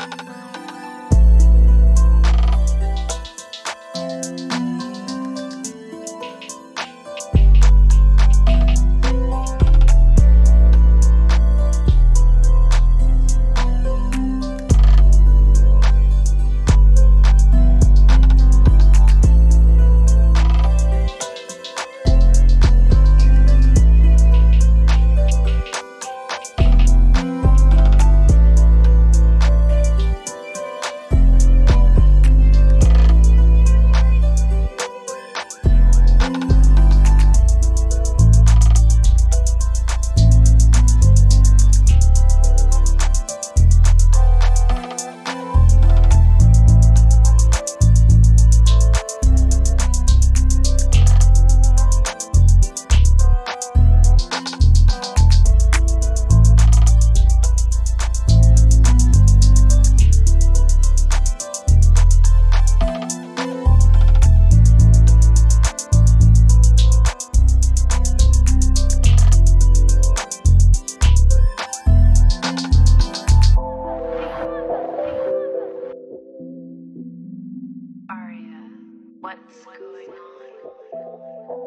Música What's going on?